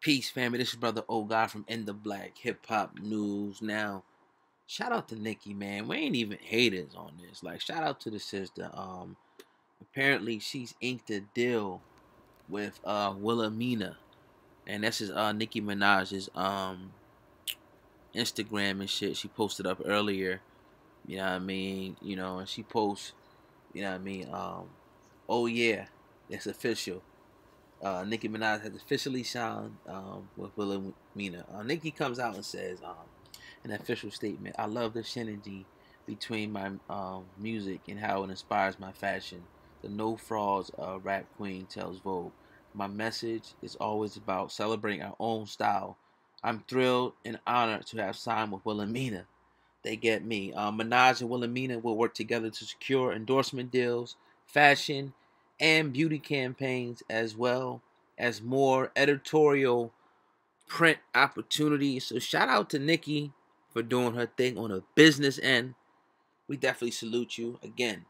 Peace, family. This is brother O God from In the Black Hip Hop News. Now, shout out to Nicki, man. We ain't even haters on this. Like, shout out to the sister. Um, apparently she's inked a deal with uh Wilhelmina, and this is uh Nicki Minaj's um Instagram and shit. She posted up earlier. You know what I mean? You know, and she posts. You know what I mean? Um, oh yeah, it's official uh, Nicki Minaj has officially signed um, with Wilhelmina. Uh, Nicki comes out and says, um, an official statement, I love the synergy between my um, music and how it inspires my fashion. The no frauds uh, rap queen tells Vogue. My message is always about celebrating our own style. I'm thrilled and honored to have signed with Wilhelmina. They get me. Uh, Minaj and Wilhelmina will work together to secure endorsement deals, fashion, and beauty campaigns as well as more editorial print opportunities. So shout out to Nicki for doing her thing on a business end. We definitely salute you again.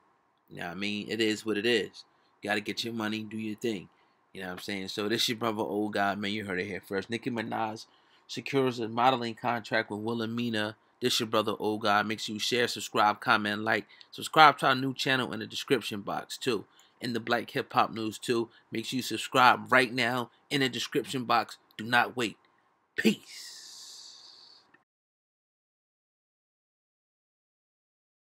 You know what I mean? It is what it is. You gotta get your money, do your thing. You know what I'm saying? So this your brother old guy, man. You heard it here first. Nicki Minaj secures a modeling contract with Wilhelmina. This your brother oh old guy. Make sure you share, subscribe, comment, like. Subscribe to our new channel in the description box too in the Black Hip Hop News too. Make sure you subscribe right now in the description box. Do not wait. Peace.